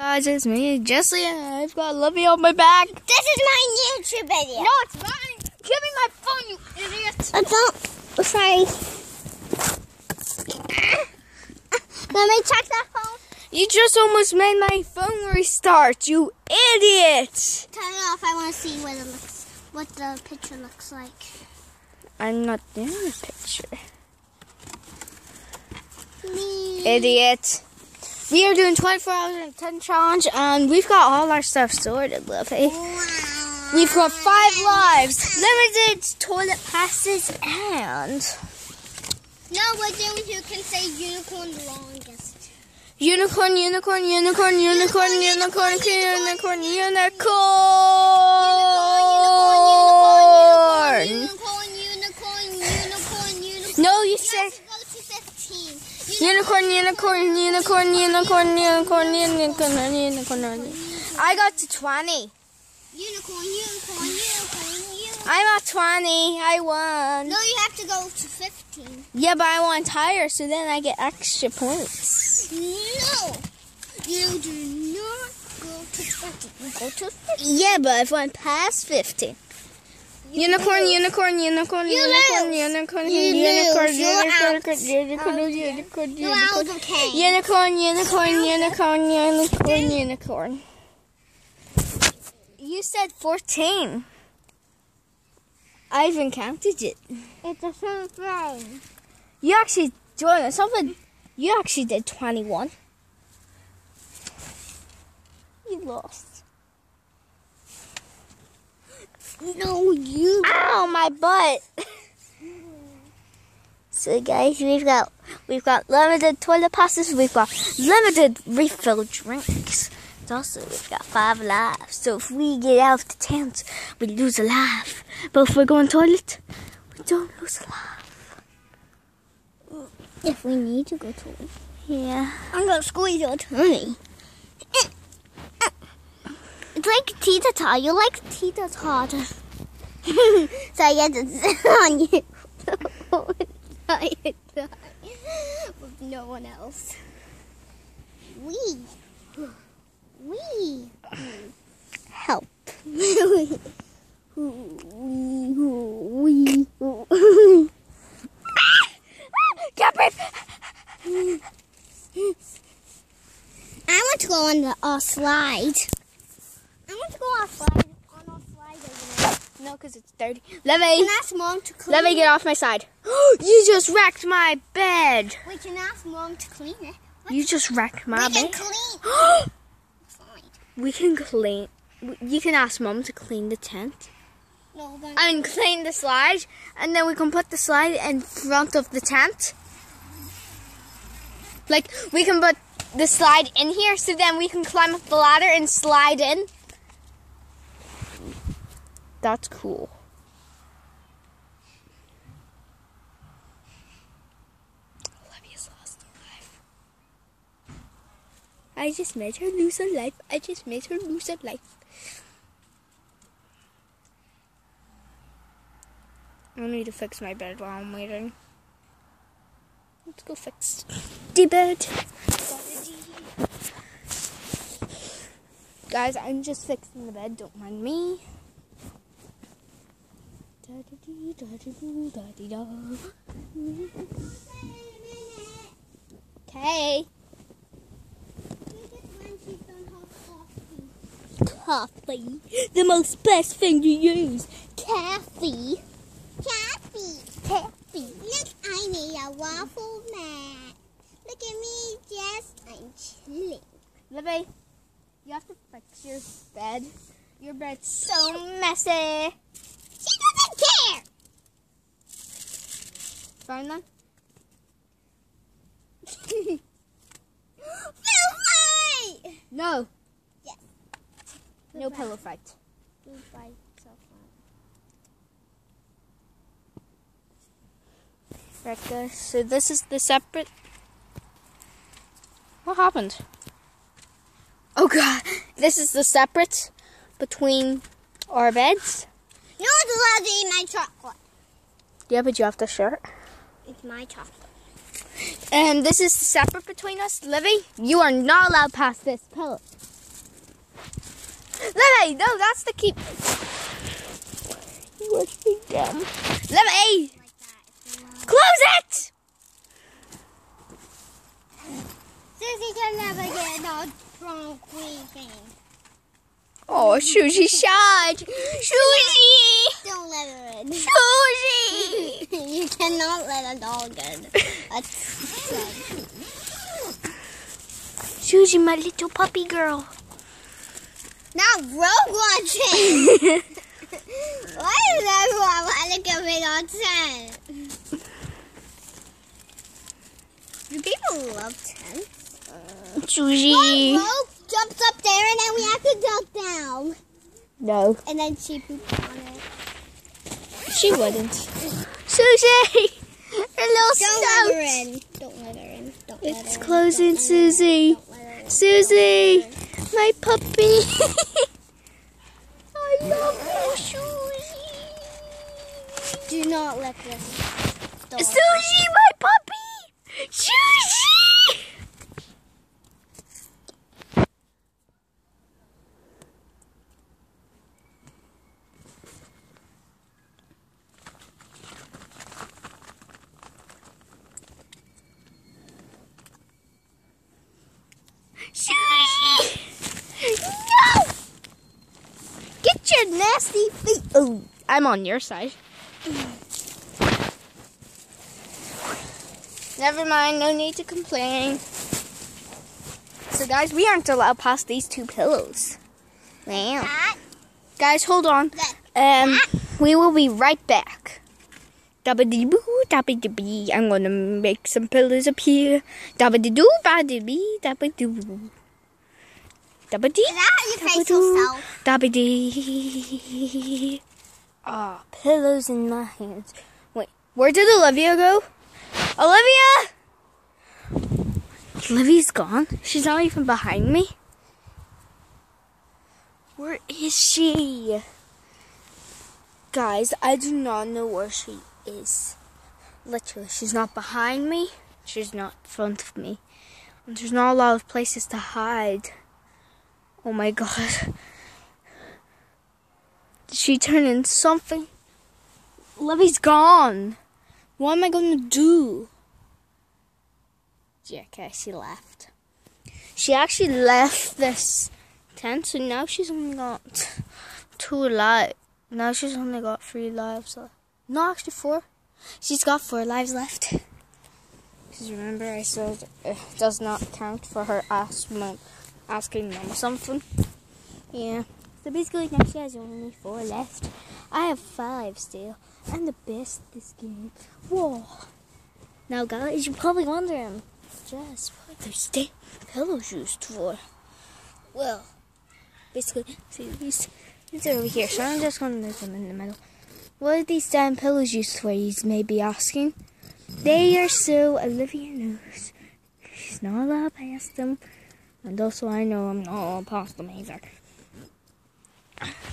Guys, it's me, Jesse, and I've got Livy on my back. This is my YouTube video. No, it's mine. Give me my phone, you idiot. I don't. Sorry. Let me check that phone. You just almost made my phone restart, you idiot. Turn it off. I want to see what it looks, what the picture looks like. I'm not doing the picture. Me. Idiot. We are doing 24 hours and 10 challenge, and we've got all our stuff sorted, Livy. Wow. We've got five lives, limited toilet passes, and No, what then you can say unicorn longest. unicorn, unicorn, unicorn, unicorn, unicorn, unicorn, unicorn. Unicorn, unicorn, unicorn, unicorn. No, you You said have to go to 15. Unicorn, unicorn, unicorn, unicorn, unicorn, unicorn, unicorn. I got to 20. Unicorn, unicorn, unicorn, unicorn. I'm at 20. I won. No, you have to go to 15. Yeah, but I want higher, so then I get extra points. No. You do not go to 20. You go to 15. Yeah, but if I went past 50. Unicorn, unicorn, unicorn, You unicorn, lose. unicorn, You unicorn, lose. You're unicorn, unicorn, unicorn, unicorn, of unicorn, unicorn, unicorn, unicorn, unicorn. You said 14. I even counted it. It's the same thing. You actually joined us. Something. You actually did 21. You lost. No, you. Ow, my butt. So guys, we've got we've got limited toilet passes, we've got limited refill drinks. And also we've got five lives. So if we get out of the tent, we lose a life. But if we're going toilet, we don't lose a life. If we need to go to Yeah. I'm gonna squeeze your tummy. It's like teeter tot. You like teeter tot. so I get to sit on you. With no one else. We. We. Help. we. We. Get me! I want to go on the uh, slide. I want to go on a slide on a slide over there. No, because it's dirty. Let me Can ask mom to clean let me it. get off my side. you just wrecked my bed. We can ask mom to clean it. You just wrecked my we can bed. clean we can clean. You can ask mom to clean the tent. No, then I mean, clean the slide, and then we can put the slide in front of the tent. Like, we can put the slide in here, so then we can climb up the ladder and slide in. That's cool. Olivia's lost a life. I just made her lose a life. I just made her lose a life. I need to fix my bed while I'm waiting. Let's go fix the bed. Guys, I'm just fixing the bed. Don't mind me. Da-da-dee, da-da-doo, da-dee-da. Okay. coffee. The most best thing to use. Coffee. Coffee. Coffee. Look, I made a waffle mat. Look at me, Jess. I'm chilling. Libby, you have to fix your bed. Your bed's so messy. Fine then. Feel fight. No. Yes. No pillow fight. Goodbye. So. Right guys, so this is the separate. What happened? Oh god, this is the separate between our beds. No one's allowed to eat my chocolate. Yeah, but you have to share it. It's my chocolate. And this is separate between us. Livy, you are not allowed past this pillow. Livy, no, that's the key. You are so dumb. Livy, close it! Susie can never get no drunk weeping. Oh, Susie shy. Susie! Don't let her in. Susie! Cannot let a dog in. Susie, my little puppy girl. not road watching. Why does everyone want to give me on ten? Do people love tents? Susie. Rogue jumps up there and then we have to jump down. No, And then she poops on it. she wouldn't. Susie! Her little Don't let her in. Don't let her in. Don't It's her in. closing, in. Susie. Don't let her in. Susie! My puppy! I love you, Susie! Do not let this. Susie, my puppy! Susie! Susie! No! Nasty feet. Oh, I'm on your side. Never mind, no need to complain. So, guys, we aren't allowed past these two pillows. Wow. Guys, hold on. Um, we will be right back. Dabba-dee-boo, dabba-dee-bee. I'm gonna make some pillows appear. Dabba-dee-doo, ba-dee-bee, dabba-doo. Dabba-dee, is that how you face dabba-doo, dabba-dee. Ah, pillows in my hands. Wait, where did Olivia go? Olivia! Olivia's gone. She's not even behind me. Where is she? Guys, I do not know where she is. Literally, she's not behind me. She's not in front of me. And there's not a lot of places to hide. Oh my god. Did she turn in something? Livy's gone. What am I going to do? Yeah, okay, she left. She actually left this tent, so now she's only got two lives. Now she's only got three lives left. No, actually four. She's got four lives left. Because remember, I said it does not count for her mom, asking them something. Yeah. So basically, now she has only four left. I have five still. I'm the best this game. Whoa. Now, guys, you're probably wondering, Jess, what are those damn pillows used for? Well, basically, see these, these are over here, so I'm just going to move them in the middle. What are these damn pillows used for, you may be asking? They are so Olivia knows she's not allowed past them. And also, I know I'm not them either.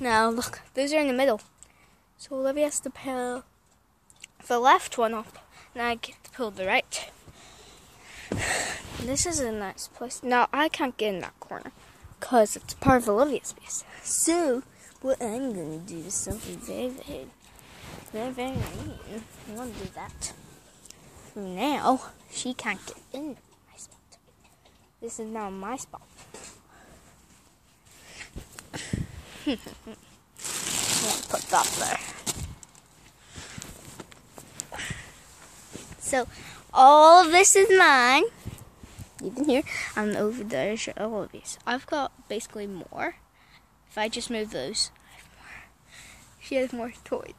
Now, look, those are in the middle. So Olivia has to pull the left one up, and I get to pull the right. This is a nice place. Now, I can't get in that corner because it's part of Olivia's space. So, what I'm to do is something very, very, very, very mean. I'm to do that. Now, she can't get in. This is now my spot. Put that there. So, all of this is mine. Even here, and over there all of these. I've got basically more. If I just move those. She has more toys.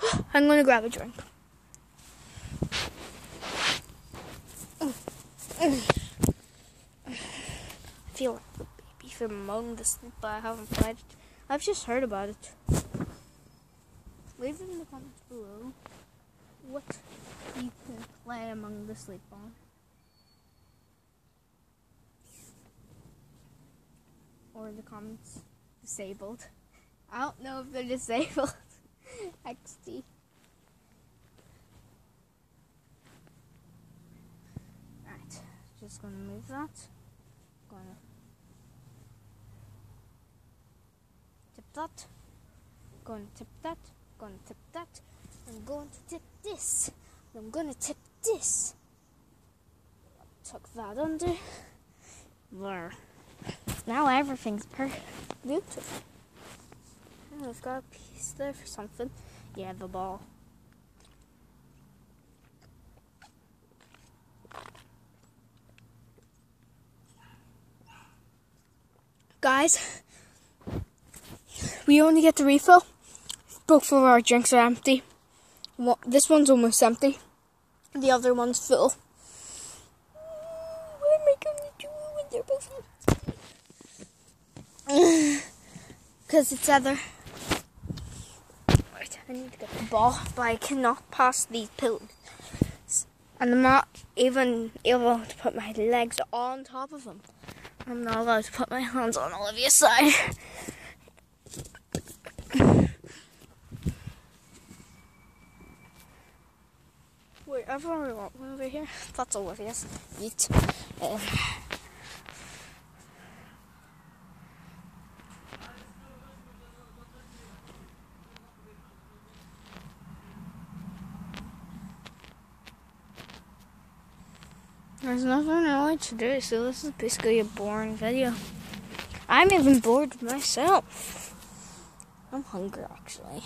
I'm gonna grab a drink. I feel like the baby from Among the Sleep, but I haven't played it. I've just heard about it. Leave in the comments below what you can play Among the Sleep on. Or the comments disabled. I don't know if they're disabled. XD. Just gonna move that. Gonna tip that. Gonna tip that. Gonna tip that. I'm going to tip this. I'm gonna tip this. Tuck that under. There. Now everything's perfect. Beautiful. And we've got a piece there for something. Yeah, the ball. Guys, we only get the refill. Both of our drinks are empty. This one's almost empty. The other one's full. What am I going to do when they're both empty? Because it's either. Right, I need to get the ball, but I cannot pass these pillars. And I'm not even able to put my legs on top of them. I'm not allowed to put my hands on Olivia's side. Wherever we want one over here, that's Olivia's. Um, There's nothing really to do, so this is basically a boring video. I'm even bored myself. I'm hungry actually.